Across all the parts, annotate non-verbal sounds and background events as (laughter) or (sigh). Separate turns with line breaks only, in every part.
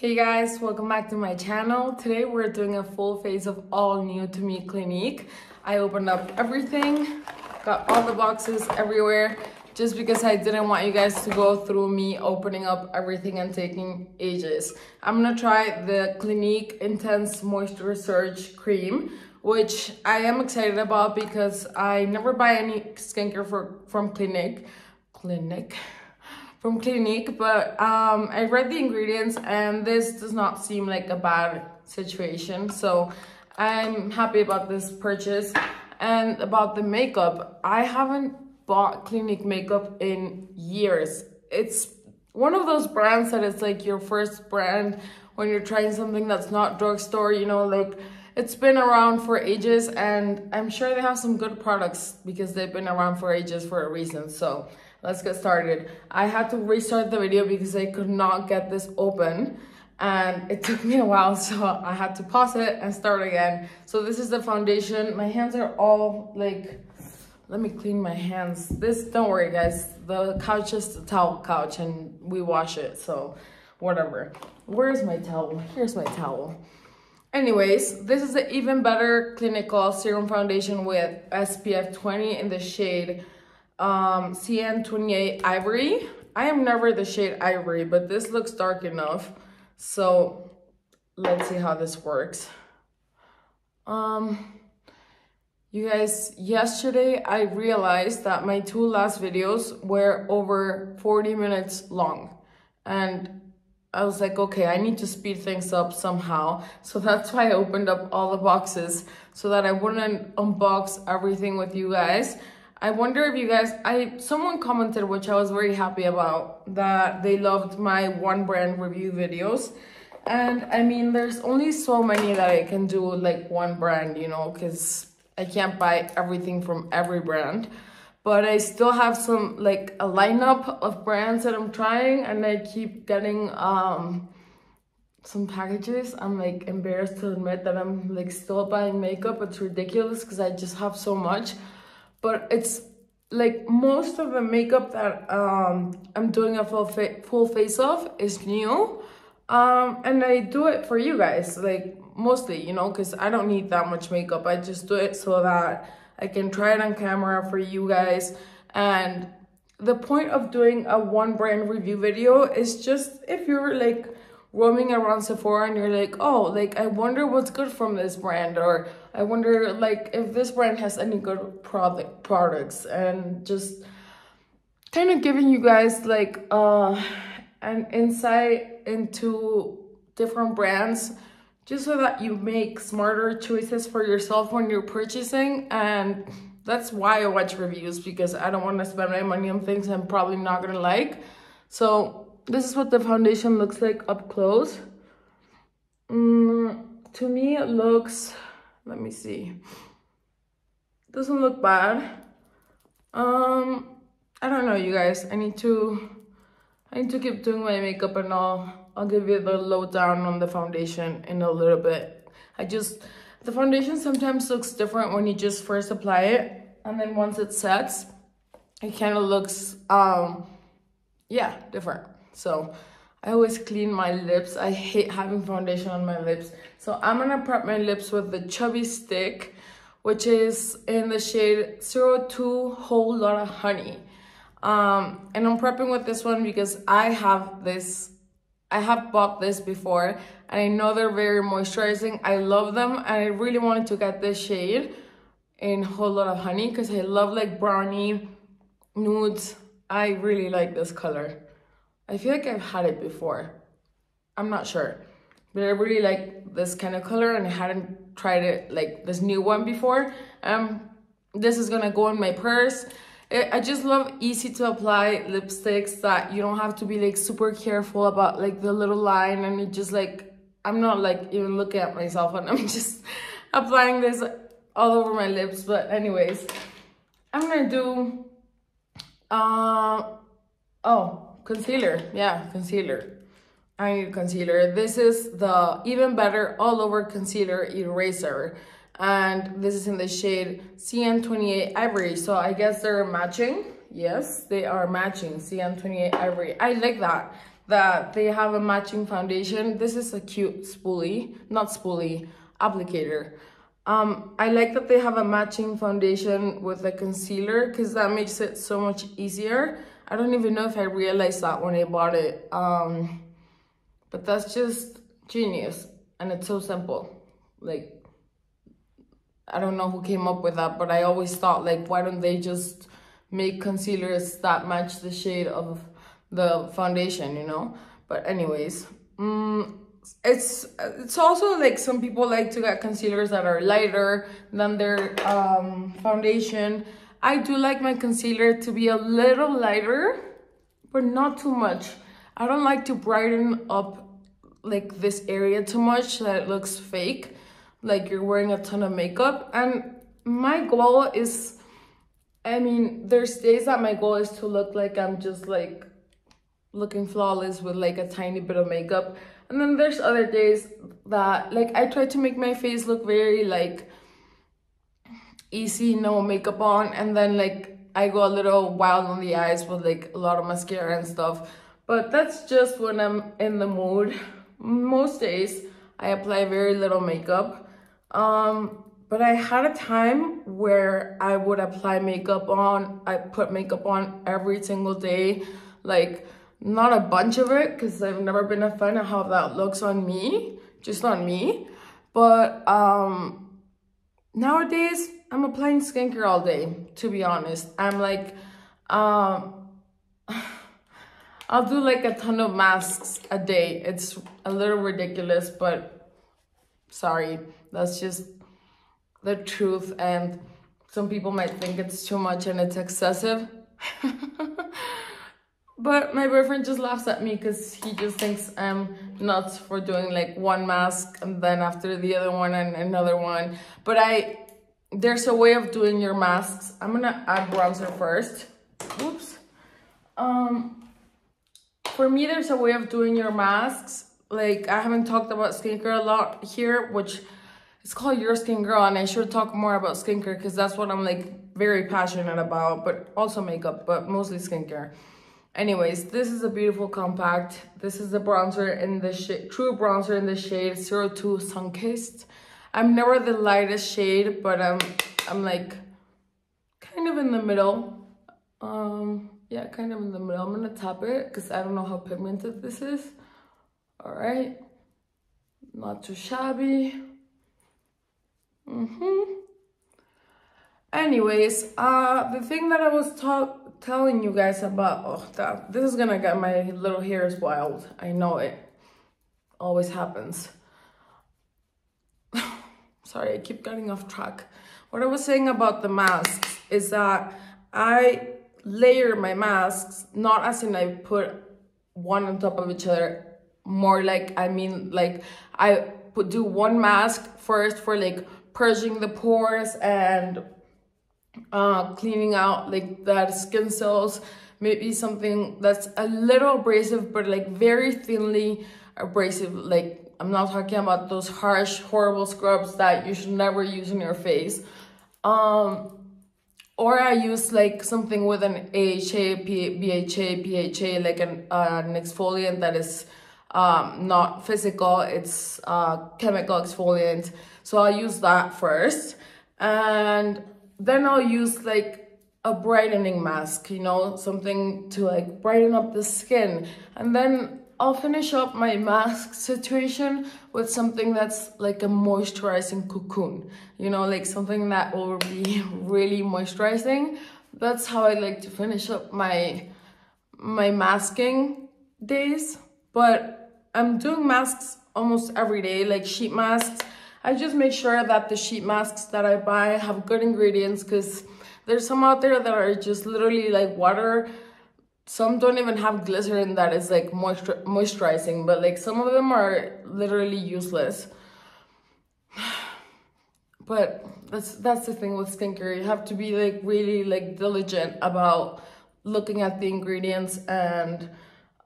Hey guys, welcome back to my channel. Today we're doing a full face of all new to me Clinique. I opened up everything, got all the boxes everywhere, just because I didn't want you guys to go through me opening up everything and taking ages. I'm gonna try the Clinique Intense Moisture Surge Cream, which I am excited about because I never buy any skincare for, from Clinique. Clinique from Clinique, but um, I read the ingredients and this does not seem like a bad situation. So I'm happy about this purchase. And about the makeup, I haven't bought Clinique makeup in years. It's one of those brands that it's like your first brand when you're trying something that's not drugstore, you know, like it's been around for ages and I'm sure they have some good products because they've been around for ages for a reason. So let's get started. I had to restart the video because I could not get this open and it took me a while so I had to pause it and start again. So this is the foundation. My hands are all like, let me clean my hands. This, don't worry guys, the couch is the towel couch and we wash it, so whatever. Where's my towel? Here's my towel. Anyways, this is the Even Better Clinical Serum Foundation with SPF 20 in the shade um, CN28 Ivory. I am never the shade Ivory, but this looks dark enough. So let's see how this works. Um, you guys, yesterday I realized that my two last videos were over 40 minutes long. And I was like, okay, I need to speed things up somehow. So (laughs) that's why I opened up all the boxes so that I wouldn't unbox everything with you guys. I wonder if you guys, I someone commented, which I was very happy about, that they loved my one brand review videos. And I mean, there's only so many that I can do like one brand, you know, because I can't buy everything from every brand. But I still have some like a lineup of brands that I'm trying and I keep getting um some packages. I'm like embarrassed to admit that I'm like still buying makeup. It's ridiculous because I just have so much but it's like most of the makeup that um, I'm doing a full, fa full face of is new. Um, and I do it for you guys, like mostly, you know, because I don't need that much makeup. I just do it so that I can try it on camera for you guys. And the point of doing a one brand review video is just if you're like roaming around Sephora and you're like, oh, like I wonder what's good from this brand or I wonder like if this brand has any good product products and just kind of giving you guys like uh an insight into different brands just so that you make smarter choices for yourself when you're purchasing and that's why I watch reviews because I don't want to spend my money on things I'm probably not gonna like. So this is what the foundation looks like up close. Mm, to me, it looks, let me see. Doesn't look bad. Um, I don't know, you guys. I need to, I need to keep doing my makeup and all. I'll give you the lowdown on the foundation in a little bit. I just, the foundation sometimes looks different when you just first apply it. And then once it sets, it kind of looks, um, yeah, different. So I always clean my lips. I hate having foundation on my lips. So I'm gonna prep my lips with the Chubby Stick, which is in the shade 02 Whole Lotta Honey. Um, and I'm prepping with this one because I have this, I have bought this before and I know they're very moisturizing. I love them and I really wanted to get this shade in Whole Lotta Honey because I love like brownie nudes. I really like this color. I feel like I've had it before. I'm not sure. But I really like this kind of color and I hadn't tried it like this new one before. Um, this is gonna go in my purse. I just love easy to apply lipsticks that you don't have to be like super careful about like the little line and it just like, I'm not like even looking at myself and (laughs) I'm just applying this all over my lips. But anyways, I'm gonna do, uh, oh, concealer yeah concealer I need concealer this is the even better all over concealer eraser and this is in the shade CN28 Ivory so I guess they're matching yes they are matching CN28 Ivory I like that that they have a matching foundation. This is a cute spoolie, not spoolie, applicator. Um, I like that they have a matching foundation with the concealer because that makes it so much easier. I don't even know if I realized that when I bought it. Um, but that's just genius and it's so simple. Like, I don't know who came up with that, but I always thought like, why don't they just make concealers that match the shade of the foundation, you know? But anyways, mm, it's it's also like some people like to get concealers that are lighter than their um, foundation. I do like my concealer to be a little lighter, but not too much. I don't like to brighten up like this area too much so that it looks fake, like you're wearing a ton of makeup. And my goal is, I mean, there's days that my goal is to look like I'm just like looking flawless with like a tiny bit of makeup and then there's other days that like I try to make my face look very like easy, no makeup on. And then like I go a little wild on the eyes with like a lot of mascara and stuff. But that's just when I'm in the mood. Most days I apply very little makeup. Um, but I had a time where I would apply makeup on, I put makeup on every single day. Like not a bunch of it because I've never been a fan of how that looks on me, just on me. But um, nowadays, I'm applying skincare all day, to be honest. I'm like, um, (sighs) I'll do like a ton of masks a day. It's a little ridiculous, but sorry, that's just the truth. And some people might think it's too much and it's excessive. (laughs) But my boyfriend just laughs at me because he just thinks I'm nuts for doing like one mask and then after the other one and another one. But I, there's a way of doing your masks. I'm gonna add bronzer first. Oops. Um, for me, there's a way of doing your masks. Like I haven't talked about skincare a lot here, which it's called Your Skin Girl, and I should talk more about skincare because that's what I'm like very passionate about, but also makeup, but mostly skincare. Anyways, this is a beautiful compact. This is the bronzer in the shade, true bronzer in the shade 02 Sunkissed. I'm never the lightest shade, but I'm, I'm like kind of in the middle. Um, yeah, kind of in the middle. I'm gonna tap it because I don't know how pigmented this is. All right, not too shabby. Mm-hmm. Anyways, uh, the thing that I was telling you guys about, oh, that, this is gonna get my little hairs wild. I know it. Always happens. Sorry, I keep getting off track. What I was saying about the masks is that I layer my masks, not as in I put one on top of each other, more like, I mean, like I put, do one mask first for like purging the pores and uh, cleaning out like that skin cells, maybe something that's a little abrasive, but like very thinly abrasive. Like I'm not talking about those harsh, horrible scrubs that you should never use in your face. Um, or I use like something with an AHA, BHA, PHA, like an, uh, an exfoliant that is um, not physical, it's uh, chemical exfoliant. So I'll use that first. And then I'll use like a brightening mask, you know, something to like brighten up the skin. And then I'll finish up my mask situation with something that's like a moisturizing cocoon, you know, like something that will be (laughs) really moisturizing. That's how I like to finish up my my masking days. But I'm doing masks almost every day, like sheet masks. I just make sure that the sheet masks that I buy have good ingredients because there's some out there that are just literally like water. Some don't even have glycerin that is like moisture moisturizing, but like some of them are literally useless. (sighs) But that's that's the thing with skincare. You have to be like really like diligent about looking at the ingredients and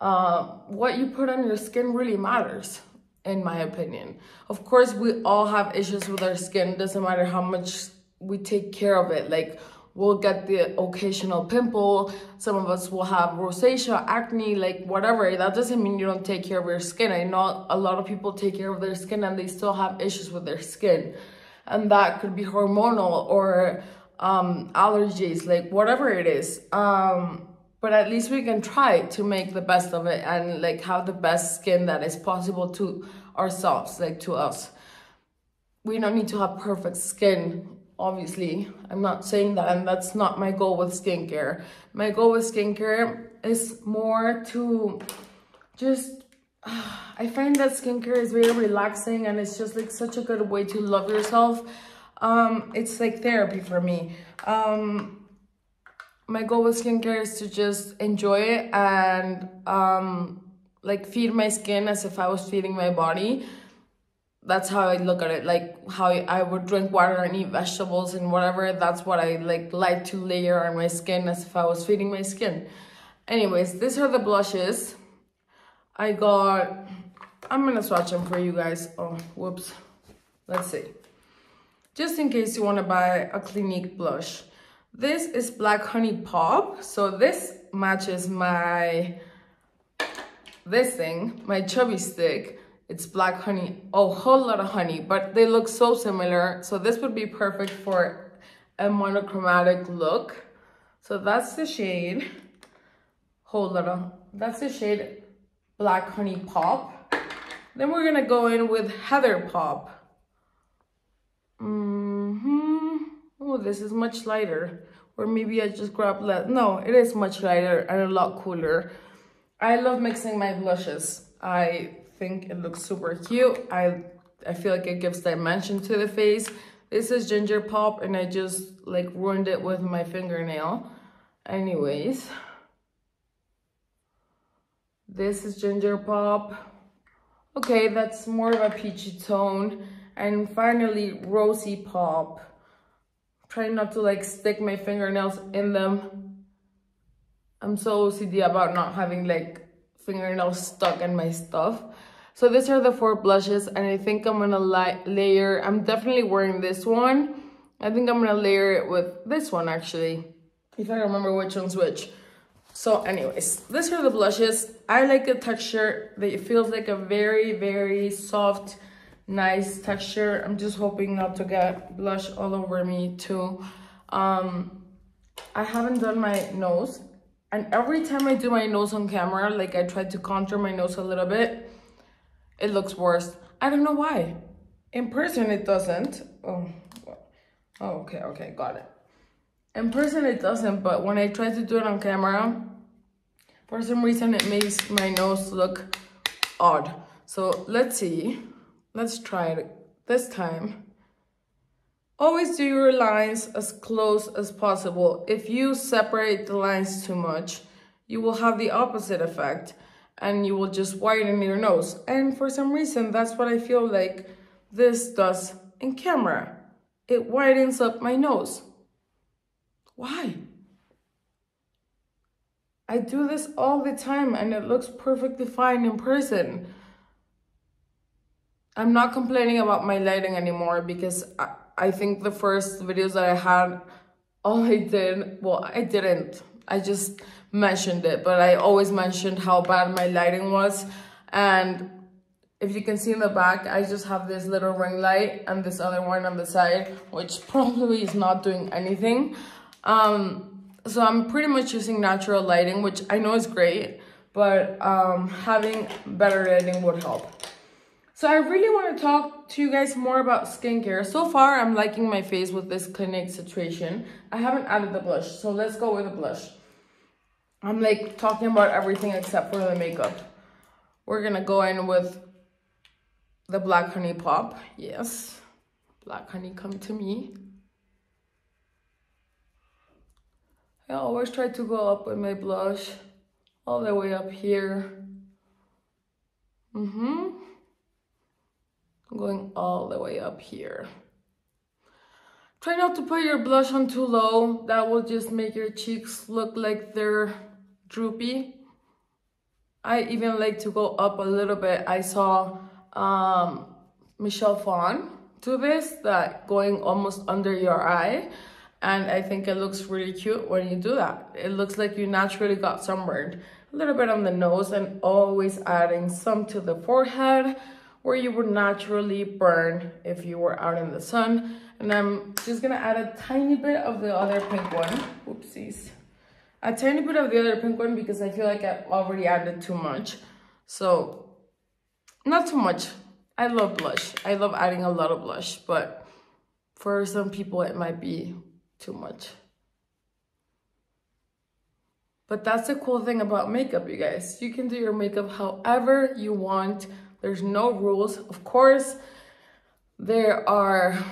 uh, what you put on your skin really matters in my opinion. Of course, we all have issues with our skin. Doesn't matter how much we take care of it. Like will get the occasional pimple. Some of us will have rosacea, acne, like whatever. That doesn't mean you don't take care of your skin. I know a lot of people take care of their skin and they still have issues with their skin. And that could be hormonal or um, allergies, like whatever it is. Um, but at least we can try to make the best of it and like have the best skin that is possible to ourselves, like to us. We don't need to have perfect skin obviously i'm not saying that and that's not my goal with skincare. My goal with skincare is more to just uh, (sighs) i find that skincare is very relaxing and it's just like such a good way to love yourself. Um it's like therapy for me. Um my goal with skincare is to just enjoy it and um like feed my skin as if i was feeding my body that's how I look at it. Like how I would drink water and eat vegetables and whatever. That's what I like like to layer on my skin as if I was feeding my skin. Anyways, these are the blushes. I got, I'm gonna swatch them for you guys. Oh, whoops. Let's see. Just in case you wanna buy a Clinique blush. This is Black Honey Pop. So this matches my, this thing, my chubby stick it's black honey, a whole lot of honey, but they look so similar. So this would be perfect for a monochromatic look. So that's the shade, whole lot of, that's the shade Black Honey Pop. Then we're gonna go in with Heather Pop. Mm hmm Oh, this is much lighter. Or maybe I just grabbed less. No, it is much lighter and a lot cooler. I love mixing my blushes. I think it looks super cute. I, I feel like it gives dimension to the face. This is Ginger Pop and I just like ruined it with my fingernail. Anyways. This is Ginger Pop. Okay, that's more of a peachy tone. And finally, Rosy Pop. Try not to like stick my fingernails in them. I'm so OCD about not having like fingernails stuck in my stuff. So these are the four blushes and I think I'm gonna layer, I'm definitely wearing this one. I think I'm gonna layer it with this one actually, if I remember which one's which. So anyways, these are the blushes. I like the texture. It feels like a very, very soft, nice texture. I'm just hoping not to get blush all over me too. Um, I haven't done my nose. And every time I do my nose on camera, like I try to contour my nose a little bit, it looks worse. I don't know why. In person, it doesn't. Oh, oh, okay, okay, got it. In person, it doesn't, but when I try to do it on camera, for some reason, it makes my nose look odd. So let's see. Let's try it this time. Always do your lines as close as possible. If you separate the lines too much, you will have the opposite effect and you will just widen your nose. And for some reason, that's what I feel like this does in camera. It widens up my nose. Why? I do this all the time and it looks perfectly fine in person. I'm not complaining about my lighting anymore because I, I think the first videos that I had, all I did, well, I didn't. I just mentioned it, but I always mentioned how bad my lighting was. And if you can see in the back, I just have this little ring light and this other one on the side, which (laughs) probably is not doing anything. Um, so I'm pretty much using natural lighting, which I know is great, but um, having better lighting would help. So I really want to talk to you guys more about skincare. So far, I'm liking my face with this Clinique situation. I haven't added the blush, so let's go with the blush. I'm like talking about everything except for the makeup. We're gonna go in with the Black Honey Pop. Yes, Black Honey, come to me. I always try to go up with my blush all the way up here. Mm-hmm. Going all the way up here. Try not to put your blush on too low. That will just make your cheeks look like they're droopy. I even like to go up a little bit. I saw um, Michelle Phan do this, that going almost under your eye. And I think it looks really cute when you do that. It looks like you naturally got sunburned. A little bit on the nose and always adding some to the forehead where you would naturally burn if you were out in the sun. And I'm just gonna add a tiny bit of the other pink one. Oopsies. A tiny bit of the other pink one because I feel like I've already added too much. So, not too much. I love blush. I love adding a lot of blush, but for some people it might be too much. But that's the cool thing about makeup, you guys. You can do your makeup however you want there's no rules. Of course, there are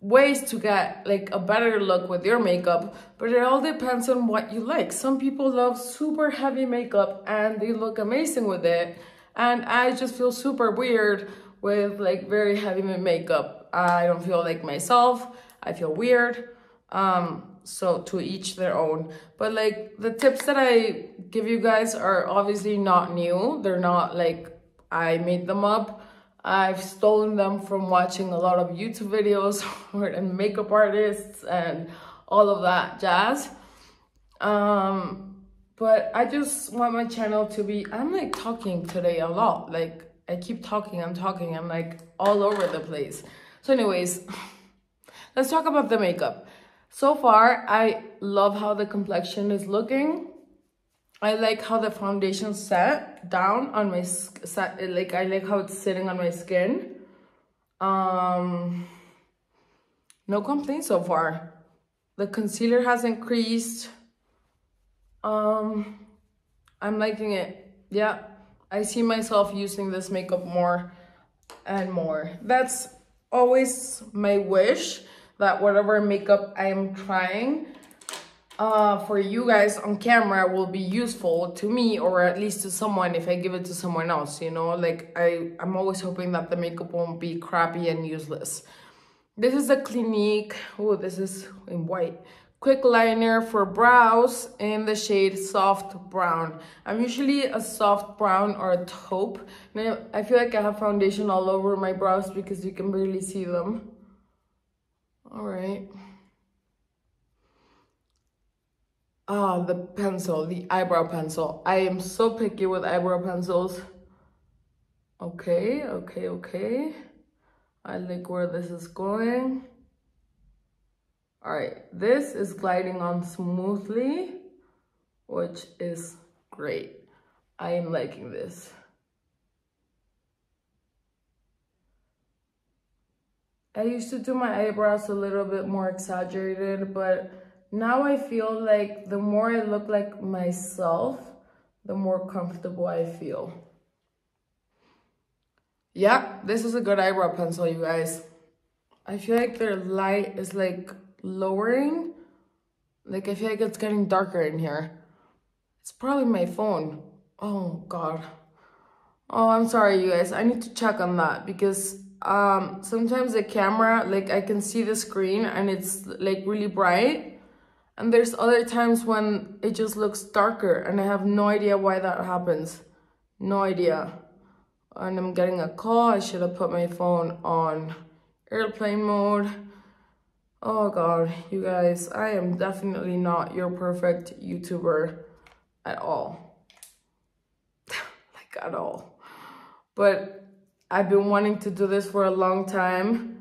ways to get like a better look with your makeup, but it all depends on what you like. Some people love super heavy makeup and they look amazing with it. And I just feel super weird with like very heavy makeup. I don't feel like myself. I feel weird. Um, so to each their own. But like the tips that i give you guys are obviously not new. They're not like i made them up. I've stolen them from watching a lot of youtube videos (laughs) and makeup artists and all of that jazz. Um but i just want my channel to be i'm like talking today a lot. Like i keep talking i'm talking i'm like all over the place. So anyways (laughs) let's talk about the makeup so far, I love how the complexion is looking. I like how the foundation set down on my set like I like how it's sitting on my skin. Um no complaints so far. The concealer has increased. Um I'm liking it. Yeah. I see myself using this makeup more and more. That's always my wish that whatever makeup I am trying uh, for you guys on camera will be useful to me or at least to someone if I give it to someone else, you know? Like, I, I'm always hoping that the makeup won't be crappy and useless. This is the Clinique, oh, this is in white. Quick liner for brows in the shade soft brown. I'm usually a soft brown or a taupe. And I feel like I have foundation all over my brows because you can barely see them. All right. Ah, the pencil, the eyebrow pencil. I am so picky with eyebrow pencils. Okay, okay, okay. I like where this is going. All right, this is gliding on smoothly, which is great. I am liking this. I used to do my eyebrows a little bit more exaggerated, but now I feel like the more I look like myself, the more comfortable I feel. Yeah, this is a good eyebrow pencil, you guys. I feel like their light is like lowering. Like I feel like it's getting darker in here. It's probably my phone. Oh God. Oh, I'm sorry, you guys. I need to check on that because um sometimes the camera like i can see the screen and it's like really bright. And there's other times when it just looks darker and i have no idea why that happens. No idea. And i'm getting a call. I should have put my phone on airplane mode. Oh god. You guys i am definitely not your perfect youtuber at all. (laughs) Like at all. But I've been wanting to do this for a long time.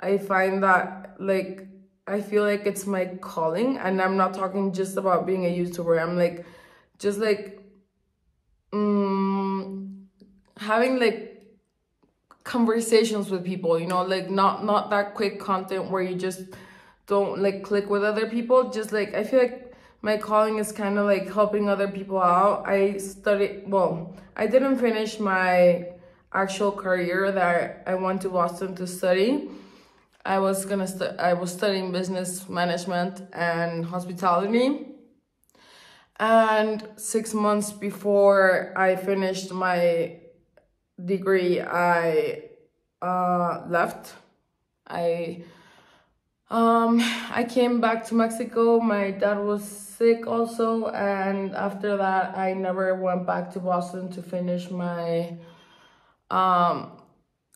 I find that like I feel like it's my calling and I'm not talking just about being a YouTuber. I'm like just like um, having like conversations with people, you know, like not not that quick content where you just don't like click with other people. Just like I feel like my calling is kind of like helping other people out. I studied well, I didn't finish my actual career that I went to Boston to study. I was gonna st- I was studying business management and hospitality. And six months before I finished my degree, I uh, left. I um, I came back to Mexico. My dad was sick also, and after that, I never went back to Boston to finish my um,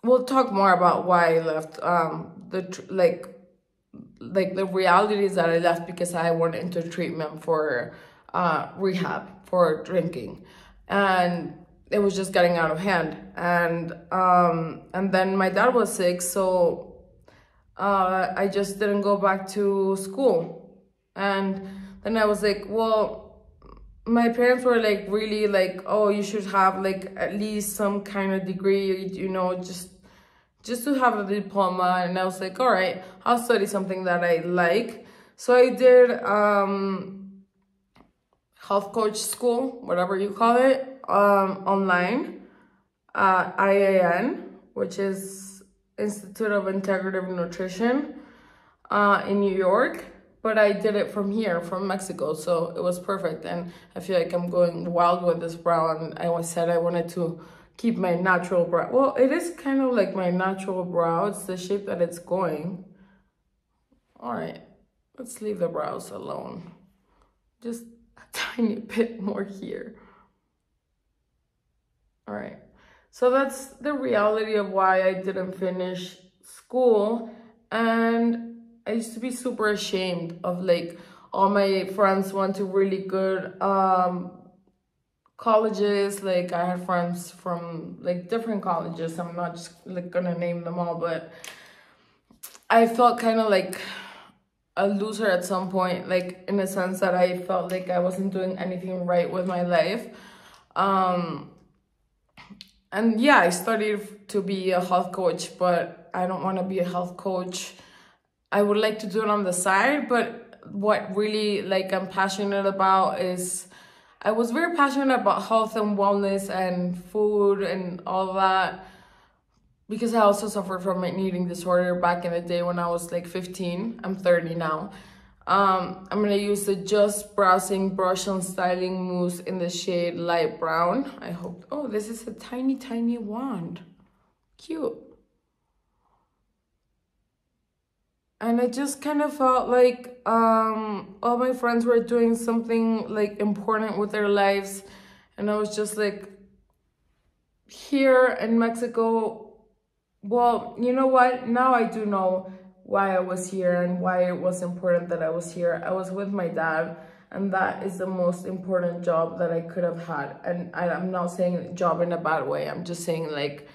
we'll talk more about why I left. Um, the like like the reality is that I left because I went into treatment for uh, rehab for drinking, and it was just getting out of hand. And um, and then my dad was sick, so uh, I just didn't go back to school. And then I was like, well, my parents were like really like, oh, you should have like at least some kind of degree, you know, just just to have a diploma. And I was like, all right, I'll study something that I like. So I did um, health coach school, whatever you call it, um, online, uh, IIN, which is Institute of Integrative Nutrition uh, in New York. But I did it from here, from Mexico, so it was perfect. And I feel like I'm going wild with this brow. And I said I wanted to keep my natural brow. Well, it is kind of like my natural brow. It's the shape that it's going. All right, let's leave the brows alone. Just a (laughs) tiny bit more here. All right, so that's the reality of why I didn't finish school. And I used to be super ashamed of like all my friends went to really good um, colleges. Like i had friends from like different colleges. I'm not just like gonna name them all but i felt kind of like a loser at some point like in a sense that i felt like i wasn't doing anything right with my life. Um and yeah i studied to be a health coach but i don't want to be a health coach i would like to do it on the side but what really like i'm passionate about is I was very passionate about health and wellness and food and all that because I also suffered from an eating disorder back in the day when I was like 15. I'm 30 now. Um, I'm gonna use the Just Browsing Brush-On Styling Mousse in the shade Light Brown. I hope, oh, this is a tiny, tiny wand. Cute. And I just kind of felt like um, all my friends were doing something like important with their lives. And I was just like here in Mexico. Well you know what? Now I do know why I was here and why it was important that I was here. I was with my dad and that is the most important job that I could have had. And I, I'm not saying job in a bad way. I'm just saying like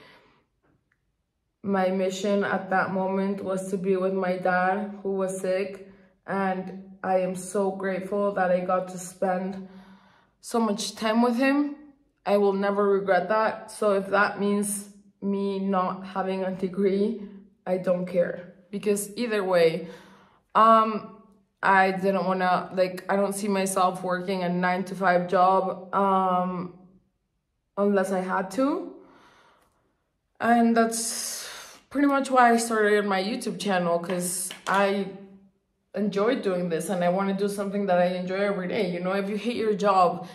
my mission at that moment was to be with my dad who was sick and I am so grateful that I got to spend so much time with him. I will never regret that. So if that means me not having a degree, I don't care because either way, um, I didn't want to like I don't see myself working a 9 to 5 job um unless I had to. And that's pretty much why I started my YouTube channel because I enjoy doing this and I want to do something that I enjoy every day. You know, if you hate your job,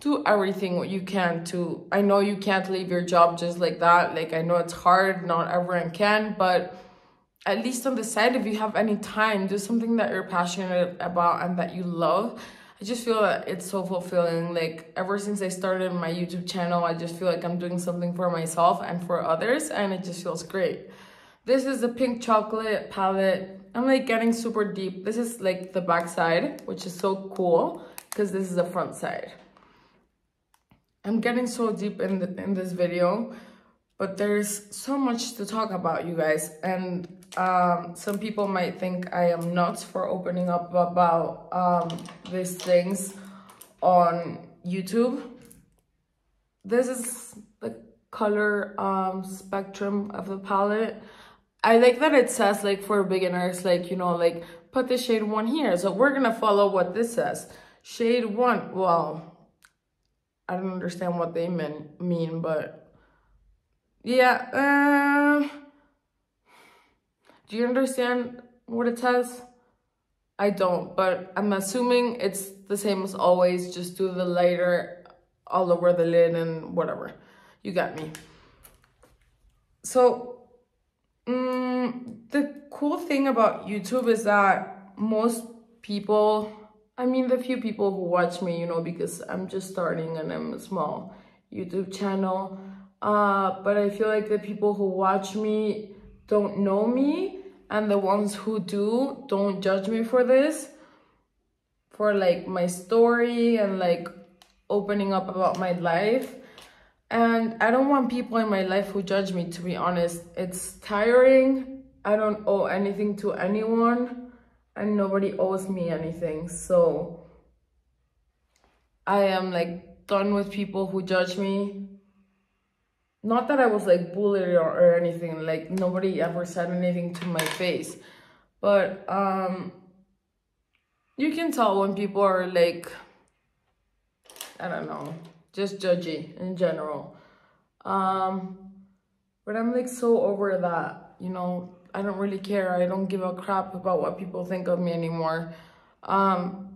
do everything what you can to, I know you can't leave your job just like that. Like, I know it's hard, not everyone can, but at least on the side, if you have any time, do something that you're passionate about and that you love. I just feel that it's so fulfilling. Like ever since I started my YouTube channel, I just feel like I'm doing something for myself and for others and it just feels great. This is the pink chocolate palette. I'm like getting super deep. This is like the back side, which is so cool because this is the front side. I'm getting so deep in, the, in this video, but there's so much to talk about, you guys. And um, some people might think I am nuts for opening up about um, these things on YouTube. This is the color um, spectrum of the palette. I like that it says like for beginners, like, you know, like put the shade one here. So we're to follow what this says. Shade one. Well, I don't understand what they mean, mean but yeah. Uh, do you understand what it says? I don't, but I'm assuming it's the same as always. Just do the lighter all over the lid and whatever. You got me. So Mm, the cool thing about YouTube is that most people, I mean, the few people who watch me, you know, because I'm just starting and I'm a small YouTube channel. Uh, but I feel like the people who watch me don't know me and the ones who do don't judge me for this for like my story and like opening up about my life and i don't want people in my life who judge me to be honest. It's tiring. I don't owe anything to anyone and nobody owes me anything. So i am like done with people who judge me. Not that I was like bullied or, or anything, like nobody ever said anything to my face. But um you can tell when people are like I don't know, just judgy in general. Um but I'm like so over that, you know, I don't really care. I don't give a crap about what people think of me anymore. Um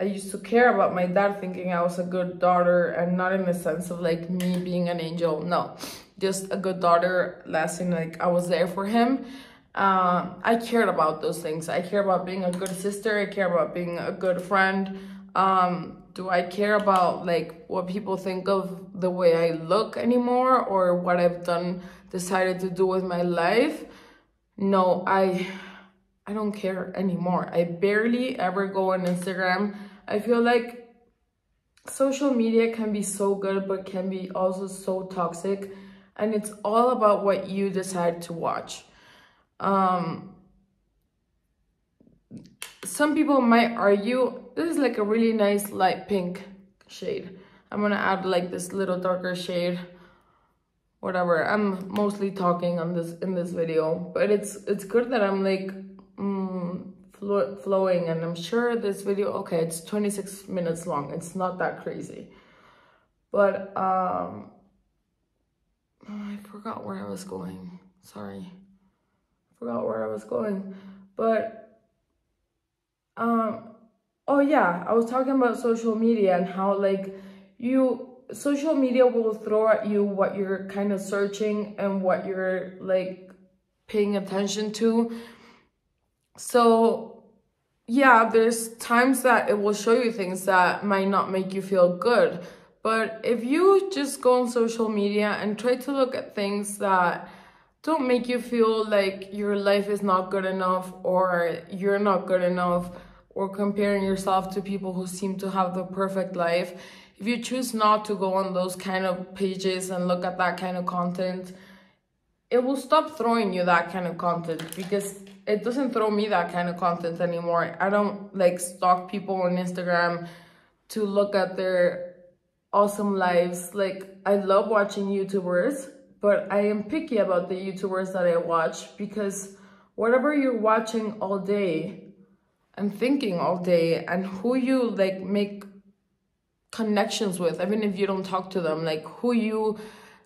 I used to care about my dad thinking I was a good daughter and not in the sense of like me being an angel. No, just a good daughter, lasting like I was there for him. Uh, I cared about those things. I care about being a good sister. I care about being a good friend. Um, do I care about like what people think of the way I look anymore or what I've done, decided to do with my life? No, I, I don't care anymore. I barely ever go on Instagram I feel like social media can be so good, but can be also so toxic. And it's all about what you decide to watch. Um, some people might argue, this is like a really nice light pink shade. I'm gonna add like this little darker shade whatever i'm mostly talking on this in this video but it's it's good that i'm like mm, flowing and I'm sure this video, okay, it's 26 minutes long. It's not that crazy. But um, oh, I forgot where I was going. Sorry. I forgot where I was going. But um, oh yeah, I was talking about social media and how like you social media will throw at you what you're kind of searching and what you're like paying attention to so yeah, there's times that it will show you things that might not make you feel good. But if you just go on social media and try to look at things that don't make you feel like your life is not good enough or you're not good enough or comparing yourself to people who seem to have the perfect life, if you choose not to go on those kind of pages and look at that kind of content, it will stop throwing you that kind of content because it doesn't throw me that kind of content anymore. I don't like stalk people on Instagram to look at their awesome lives. Like I love watching YouTubers, but I am picky about the YouTubers that I watch because whatever you're watching all day and thinking all day and who you like make connections with, even if you don't talk to them, like who you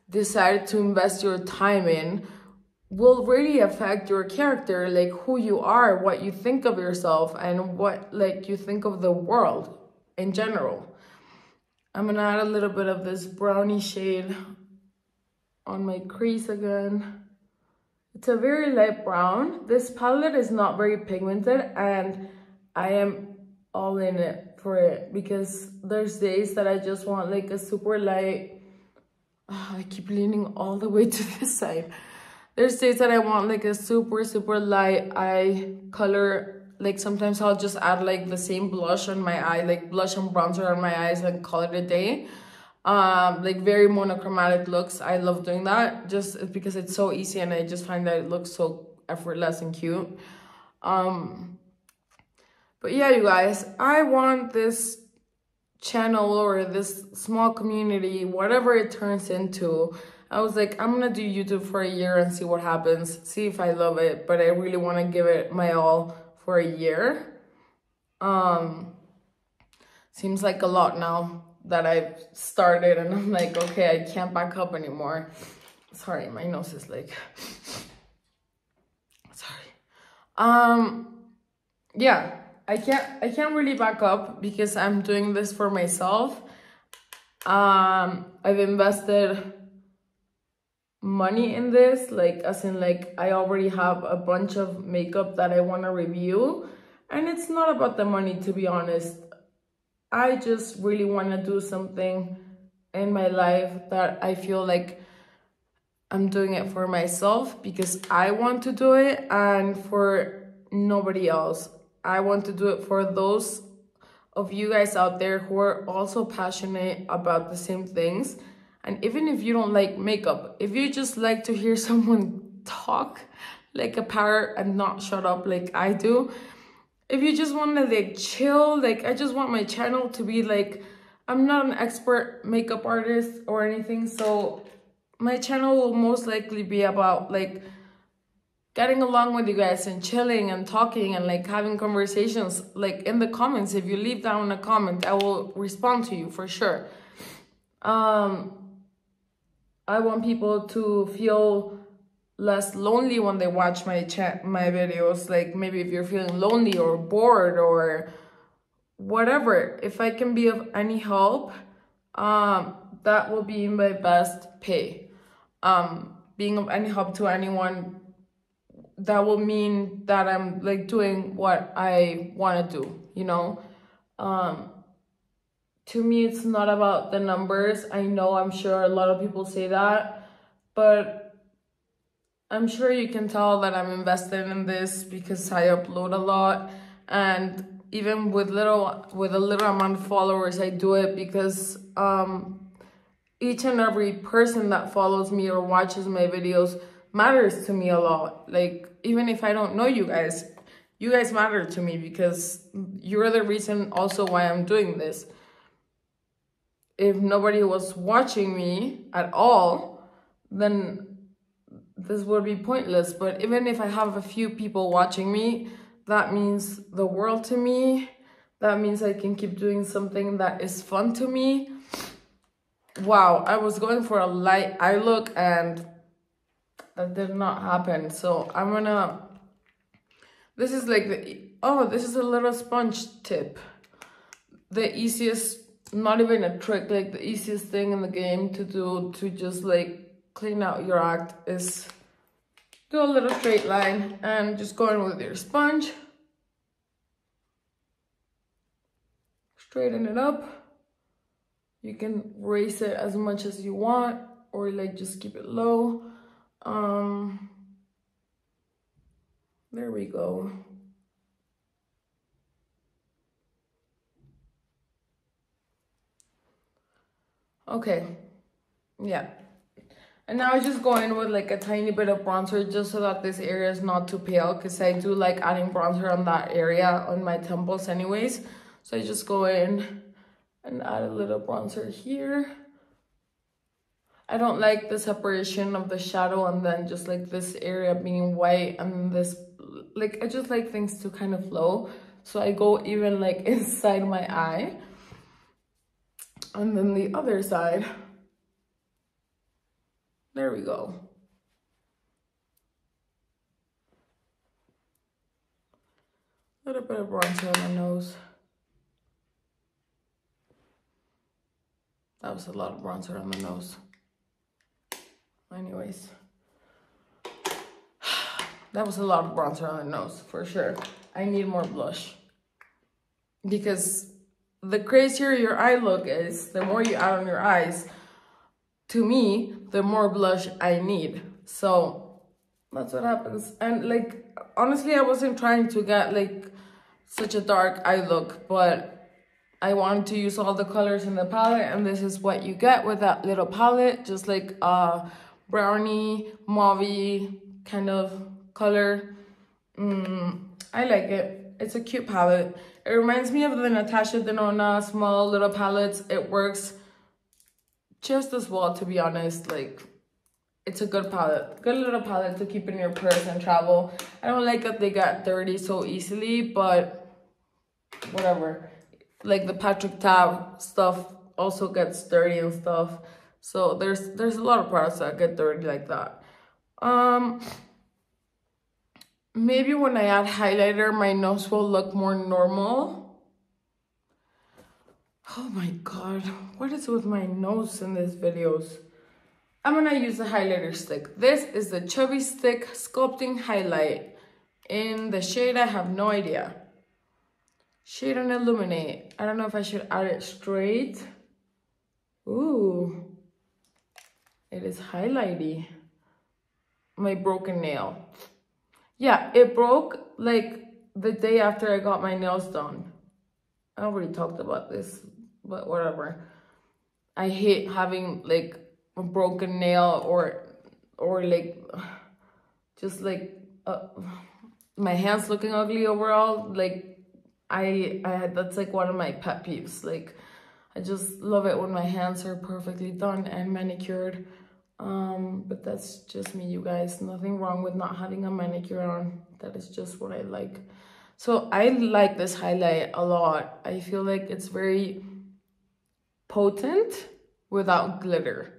decide to invest your time in will really affect your character like who you are what you think of yourself and what like you think of the world in general. I'm gonna add a little bit of this brownie shade on my crease again. It's a very light brown. This palette is not very pigmented and i am all in it for it because there's days that i just want like a super light oh, (sighs) i keep leaning all the way (laughs) to this side there's days that I want like a super, super light eye color. Like sometimes I'll just add like the same blush on my eye, like blush and bronzer on my eyes and call it a day. Um, like very monochromatic looks. I love doing that just because it's so easy and I just find that it looks so effortless and cute. Um, but yeah, you guys, I want this channel or this small community, whatever it turns into, I was like, I'm gonna do YouTube for a year and see what happens, see if I love it, but I really want to give it my all for a year. Um, seems like a lot now that I've started and I'm like, okay, I can't back up anymore. Sorry, my nose is like, (laughs) sorry. Um, yeah, I can't, I can't really back up because I'm doing this for myself. Um, I've invested money in this like as in like i already have a bunch of makeup that i want to review and it's not about the money to be honest i just really want to do something in my life that i feel like I'm doing it for myself because I want to do it and for nobody else. I want to do it for those of you guys out there who are also passionate about the same things. And even if you don't like makeup, if you just like to hear (laughs) someone talk like a parrot and not shut up like I do, if you just want to like chill, like I just want my channel to be like, I'm not an expert makeup artist or anything. So my channel will most likely be about like getting along with you guys and chilling and talking and like having conversations like in the comments. If you leave down a comment i will respond to you for sure. Um i want people to feel less lonely when they watch my chat my videos. Like maybe if you're feeling lonely or bored or whatever if i can be of any help um that will be my best pay. Um being of any help to anyone that will mean that I'm like doing what I want to do, you know? Um, to me, it's not about the numbers. I know I'm sure a lot of people say that, but I'm sure you can tell that I'm invested in this because I upload a lot and even with little with a little amount of followers, I do it because um, each and every person that follows me or watches my videos matters to me a lot. Like, even if I don't know you guys, you guys matter to me because you're the reason also why I'm doing this. If nobody was watching me at all, then this would be pointless. But even if I have a few people watching me, that means the world to me. That means I can keep doing something that is fun to me. Wow, I was going for a light eye look and that did not happen. So I'm gonna, this is like the, oh, this is a little sponge tip. The easiest, not even a trick, like the easiest thing in the game to do to just like clean out your act is do a little straight line and just go in with your sponge. Straighten it up. You can raise it as much as you want or like just keep it low. Um, there we go. Okay, yeah. And now I just go in with like a tiny bit of bronzer just so that this area is not too pale because I do like adding bronzer on that area on my temples anyways. So I just go in and add a little bronzer here. I don't like the separation of the shadow and then just like this area being white and this, like I just like things to kind of flow. So I go even like (laughs) inside my eye. And then the other side. There we go. A little bit of bronzer on my nose. That was a lot of bronzer on the nose anyways. (sighs) That was a lot of bronzer on the nose for sure. I need more blush. Because the crazier your eye look is the more you add on your eyes to me the more blush i need. So that's what happens. And like honestly i wasn't trying to get like such a dark eye look but I wanted to use all the colors in the palette and this is what you get with that little palette. Just like uh brownie, mauve kind of color. Mm, I like it. It's a cute palette. It reminds me of the Natasha Denona small little palettes. It works just as well, to be honest. Like, it's a good palette. Good little palette to keep in your purse and travel. I don't like that they got dirty so easily, but whatever. Like the Patrick Ta stuff also gets dirty and stuff. So there's there's a lot of products that get dirty like that. Um, maybe when I add highlighter, my nose will look more normal. Oh my God, what is with my nose in these videos? I'm gonna use the highlighter stick. This is the Chubby Stick Sculpting Highlight in the shade I have no idea. Shade and Illuminate. I don't know if I should add it straight. Ooh. It is highlighty. my broken nail. Yeah, it broke like the day after I got my nails done. I already talked about this, but whatever. I hate having like a broken nail or or like just like uh, my hands looking ugly overall. Like I I that's like one of my pet peeves. Like I just love it when my hands are perfectly done and manicured. Um, but that's just me, you guys. Nothing wrong with not having a manicure on. That is just what I like. So I like this highlight a lot. I feel like it's very potent without glitter.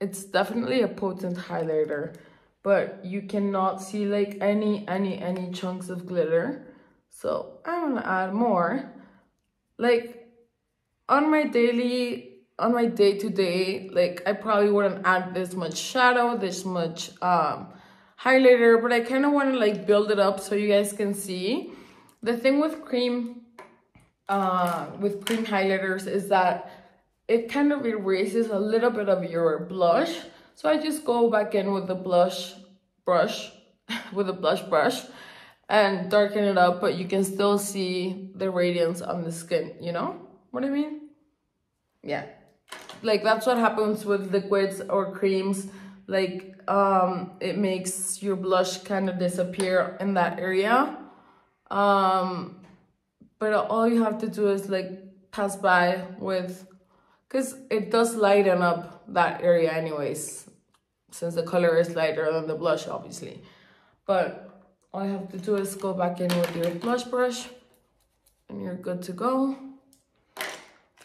It's definitely a potent highlighter, but you cannot see like any, any, any chunks of glitter. So I'm gonna add more. Like on my daily on my day to day, like I probably wouldn't add this much shadow, this much um, highlighter, but I kind of want to like build it up so you guys can see. The thing with cream, uh, with cream highlighters is that it kind of erases a little bit of your blush. So I just go back in with the blush brush, (laughs) with a blush brush and darken it up, but you can still see the radiance on the skin, you know what I mean? Yeah like that's what happens with liquids or creams. Like um it makes your blush kind of disappear in that area. Um but all you have to do is like pass by with because it does lighten up that area anyways since the color is lighter than the blush obviously. But all you have to do is go back in with your blush brush and you're good to go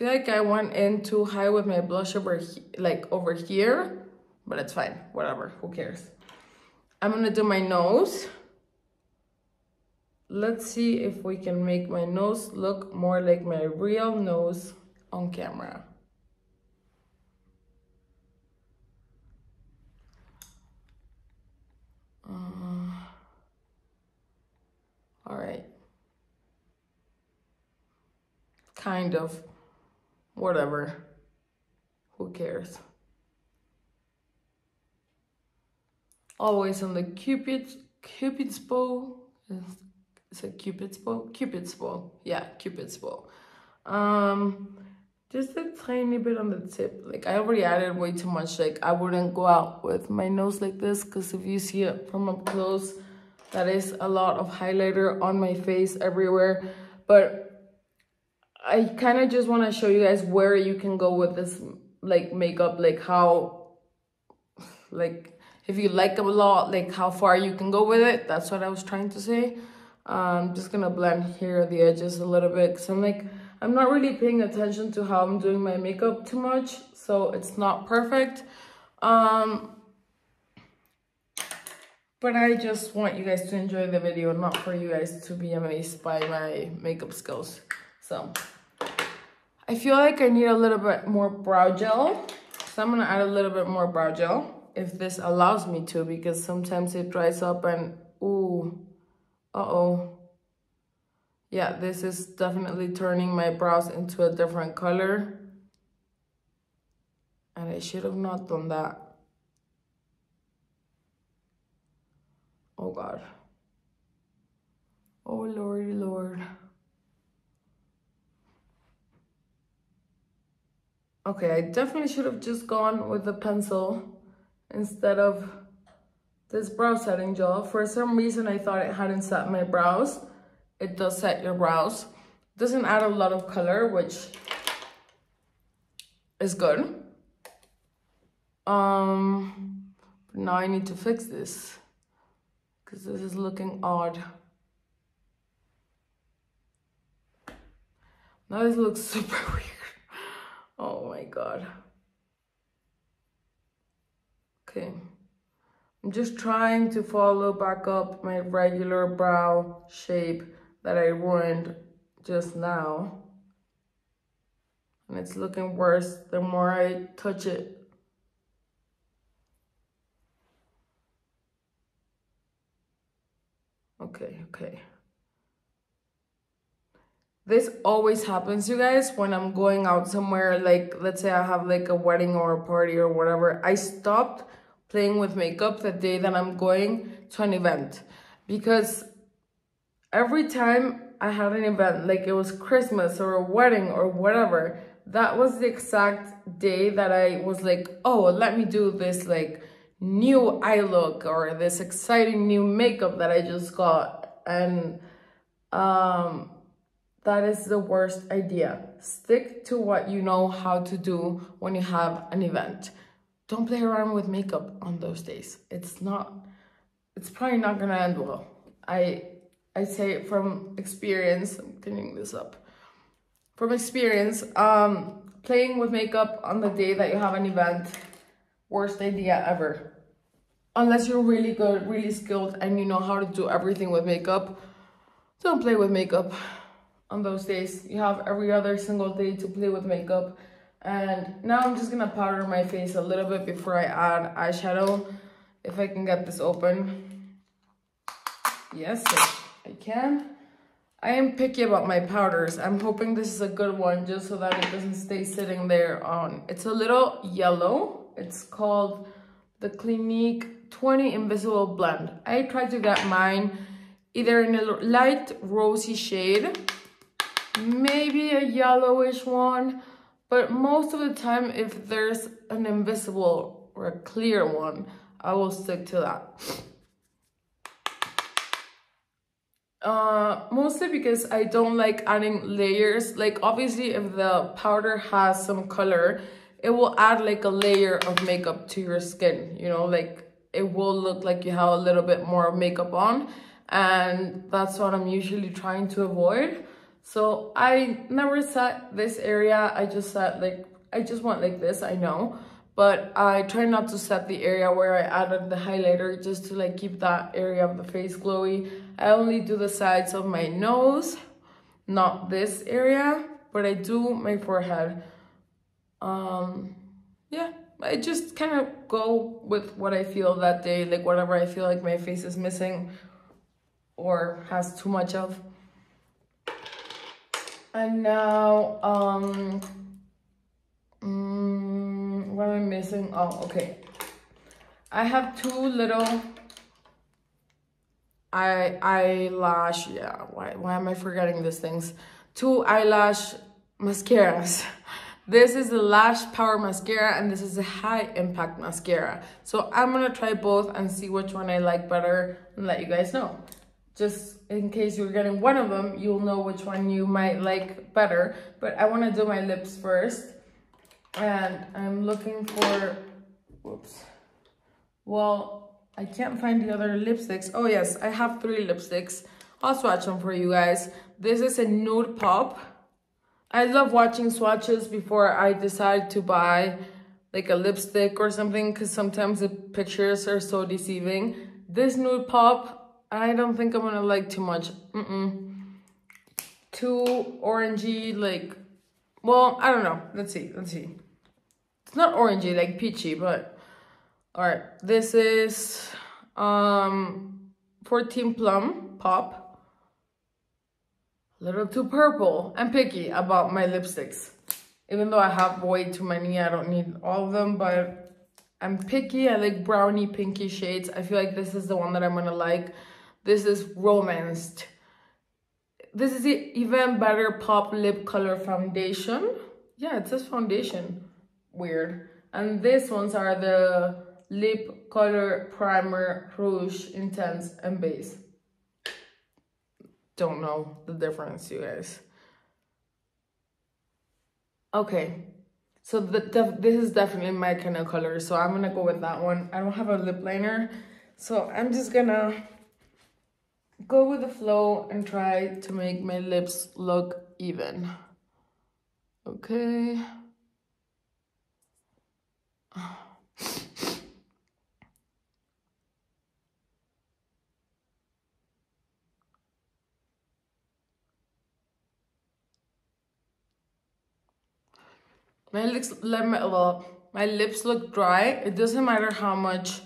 feel like I went in too high with my blush over like over here, but it's fine, whatever, who cares. I'm gonna do my nose. Let's see if we can make my nose look more like my real nose on camera. Uh, all right. Kind of whatever. Who cares? Always on the Cupid's Cupid's bow. Is it Cupid's bow? Cupid's bow. Yeah, Cupid's bow. Um, just a tiny bit on the tip. Like I already added way too much. Like I wouldn't go out with my nose like this because if you see it from up close, that is a lot of highlighter on my face everywhere. But I kind of just want to show you guys where you can go with this like makeup, like how, like if you like a lot, like how far you can go with it. That's what I was trying to say. I'm um, just gonna blend here the edges a little bit because I'm like, I'm not really paying attention to how I'm doing my makeup too much. So it's not perfect. Um, but I just want you guys to enjoy the video, not for you guys to be amazed by my makeup skills. So I feel like I need a little bit more brow gel. So I'm gonna add a little bit more brow gel if this allows me to because sometimes it dries up and ooh, uh-oh. Yeah, this is definitely turning my brows into a different color. And I should have not done that. Oh God. Oh Lordy Lord. Okay, I definitely should have just gone with the pencil instead of this brow setting gel. For some reason, I thought it hadn't set my brows. It does set your brows. Doesn't add a lot of color, which is good. Um, now I need to fix this because this is looking odd. Now this looks (laughs) super weird. Oh my God. Okay. I'm just trying to follow back up my regular brow shape that I ruined just now. And it's looking worse the more I touch it. Okay, okay. This always happens, you guys, when I'm going out somewhere, like let's say I have like a wedding or a party or whatever. I stopped playing with makeup the day that I'm going to an event because every time I had an event, like it was Christmas or a wedding or whatever, that was the exact day that I was like, oh, let me do this like new eye look or this exciting new makeup that I just got. And um, that is the worst idea. Stick to what you know how to do when you have an event. Don't play around with makeup on those days. It's not, it's probably not gonna end well. I I say it from experience, I'm cleaning this up. From experience, um, playing with makeup on the day that you have an event, worst idea ever. Unless you're really good, really skilled, and you know how to do everything with makeup, don't play with makeup on those days. You have every other single day to play with makeup. And now I'm just gonna powder my face a little bit before I add eyeshadow. If I can get this open. Yes, I can. I am picky about my powders. I'm hoping this is a good one just so that it doesn't stay sitting there on. It's a little yellow. It's called the Clinique 20 Invisible Blend. I tried to get mine either in a light rosy shade, maybe a yellowish one, but most of the time if there's an invisible or a clear one, I will stick to that. Uh, mostly because I don't like adding layers. Like obviously if the powder has some color, it will add like a layer of makeup to your skin, you know, like it will look like you have a little bit more makeup on and that's what I'm usually trying to avoid. So I never set this area, I just set like, I just want like this, I know but I try not to set the area where I added the highlighter just to like keep that area of the face glowy. I only do the sides of my nose, not this area, but I do my forehead. Um, yeah, I just kind of go with what I feel that day, like whatever I feel like my face is missing or has too much of. And now, um, mm, what am I missing? Oh, okay. I have two little eye eyelash. Yeah, why why am I forgetting these things? Two eyelash mascaras. (laughs) This is the Lash Power Mascara and this is a High Impact Mascara. So I'm gonna try both and see which one I like better and let you guys know. Just in case you're getting one of them, you'll know which one you might like better. But I wanna do my lips first and I'm looking for, whoops, well, I can't find the other lipsticks. Oh yes, I have three lipsticks. I'll swatch them for you guys. This is a nude pop. I love watching swatches before I decide to buy like a lipstick or something because sometimes the pictures are so deceiving. This nude pop, I don't think I'm gonna like too much. Mm -mm. Too orangey, like, well, I don't know. Let's see, let's see. It's not orangey, like peachy, but all right. This is um 14 Plum Pop. A little too purple. I'm picky about my lipsticks. Even though I have way too many, I don't need all of them, but I'm picky. I like brownie pinky shades. I feel like this is the one that I'm gonna like. This is Romanced. This is the Even Better Pop Lip Color Foundation. Yeah, it says foundation weird. And these ones are the Lip Color Primer Rouge Intense and Base. Don't know the difference, you guys. Okay, so the, this is definitely my kind of color, so I'm gonna go with that one. I don't have a lip liner, so I'm just gonna go with the flow and try to make my lips look even. Okay. My lips, well, my lips look dry. It doesn't matter how much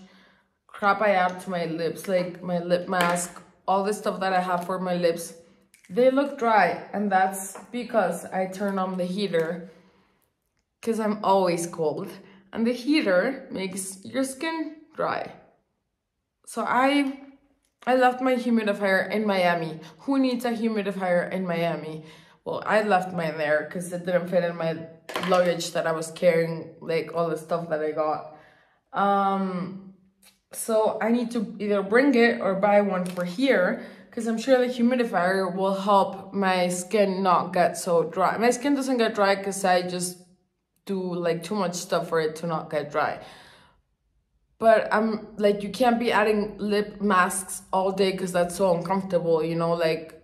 crap I add to my lips, like my lip mask, all the stuff that I have for my lips. they look dry and that's because I turn on the heater because I'm always cold and the heater makes your skin dry. So I I left my humidifier in Miami. Who needs a humidifier in Miami? Well, I left mine there because it didn't fit in my luggage that I was carrying, like all the stuff that I got. Um, so I need to either bring it or buy one for here because I'm sure the humidifier will help my skin not get so dry. My skin doesn't get dry because I just do like too much stuff for it to not get dry. But I'm like, you can't be adding lip masks all day because that's so uncomfortable, you know, like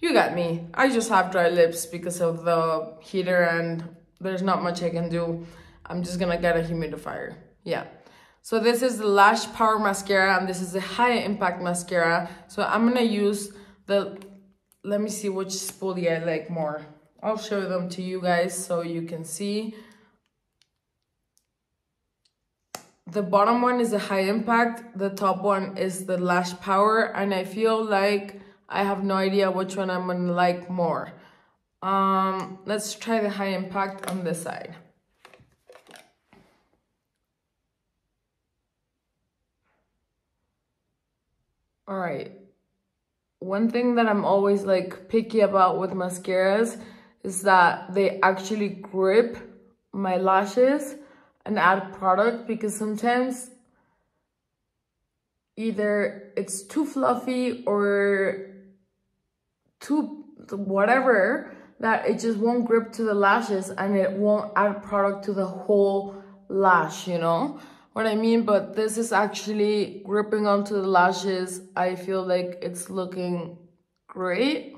you got me. I just have dry lips because of the heater and there's not much I can do. I'm just gonna get a humidifier. Yeah. So this is the Lash Power Mascara and this is the High Impact Mascara. So I'm gonna use the, let me see which spoolie I like more. I'll show them to you guys so you can see. The bottom one is the High Impact, the top one is the Lash Power and I feel like I have no idea which one I'm gonna like more. Um, let's try the High Impact on this side. All right. One thing that I'm always like picky about with mascaras is that they actually grip my lashes and add product because sometimes either it's too fluffy or too whatever that it just won't grip to the lashes and it won't add product to the whole lash, you know? What I mean, but this is actually gripping onto the lashes. I feel like it's looking great.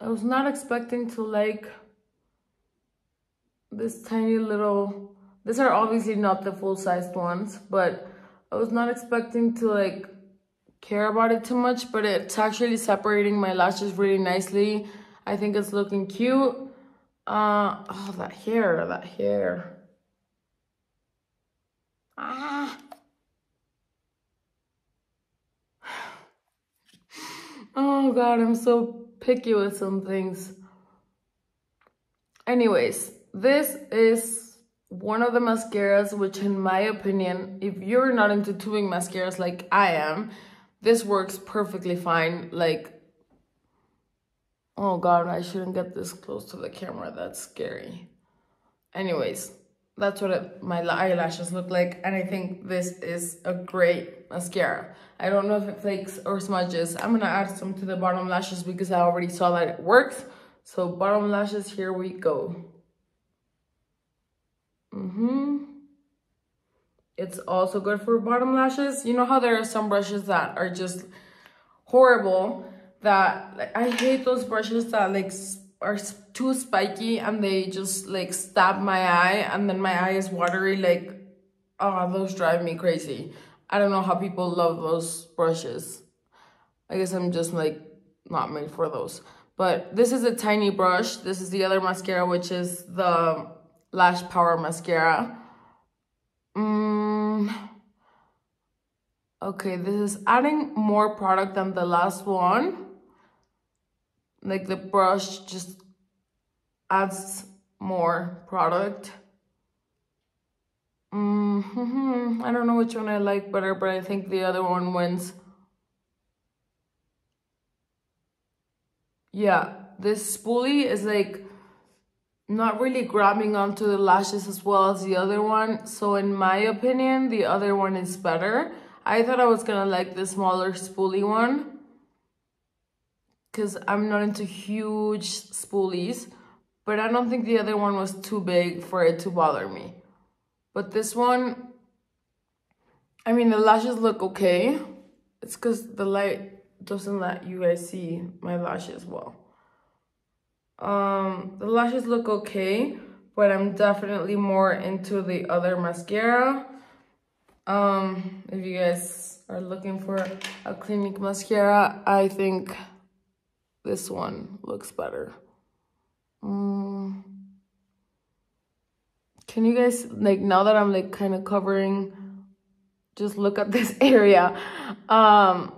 I was not expecting to like this tiny little, these are obviously not the full-sized ones, but I was not expecting to like care about it too much, but it's actually separating my lashes really nicely. I think it's looking cute. Uh, oh, that hair, that hair. Ah. (sighs) Oh god, I'm so picky with some things. Anyways, this is one of the mascaras which in my opinion, if you're not into tubing mascaras like I am, this works perfectly fine. Like, oh god, I shouldn't get this close to the camera. That's scary. Anyways, that's what it, my eyelashes look like and I think this is a great mascara. I don't know if it flakes or smudges. I'm gonna add some to the bottom lashes because I already saw that it works. So bottom lashes, here we go. Mm hmm It's also good for bottom lashes. You know how there are some brushes that are just horrible that like, I hate those brushes that like are too spiky and they just like stab my eye and then my eye is watery like oh those drive me crazy. I don't know how people love those brushes. I guess i'm just like not made for those. But this is a tiny brush. This is the other mascara which is the lash power mascara. Mm. okay this is adding more product than the last one like the brush just adds more product. Mm -hmm. I don't know which one I like better, but I think the other one wins. Yeah, this spoolie is like not really grabbing onto the lashes as well as the other one. So in my opinion, the other one is better. I thought I was gonna like the smaller spoolie one because I'm not into huge spoolies, but I don't think the other one was too big for it to bother me. But this one, I mean, the lashes look okay. It's because the light doesn't let you guys see my lashes well. Um, the lashes look okay, but I'm definitely more into the other mascara. Um, if you guys are looking for a Clinique mascara, I think this one looks better. Um, can you guys, like, now that I'm, like, kind of covering, just look at (laughs) this area. Um,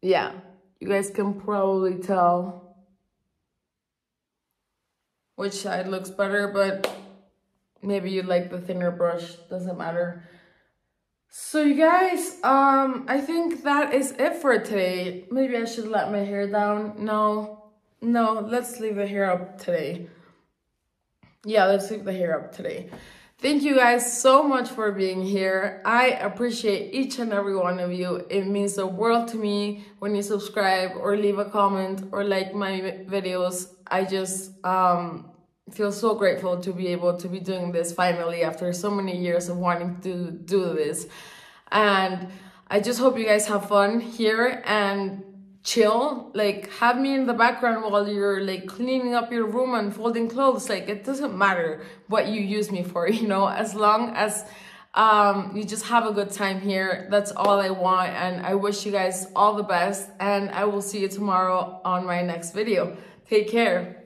yeah, You guys can probably tell which side looks better, but maybe you like the thinner brush, doesn't matter. So you guys, um, I think that is it for today. Maybe I should let my hair down. No, no, let's leave the hair up today. Yeah, let's leave the hair up today. Thank you guys so much for being here. I appreciate each and every one of you. It means the world to me when you subscribe or leave a comment or like my videos. I just um, feel so grateful to be able to be doing this finally after so many years of wanting to do this. And I just hope you guys have fun here and chill. Like have me in the background while you're like cleaning up your room and folding clothes. Like it doesn't matter what you use me for, (laughs) you know, as long as um you just have a good time here that's all i want and i wish you guys all the best and i will see you tomorrow on my next video take care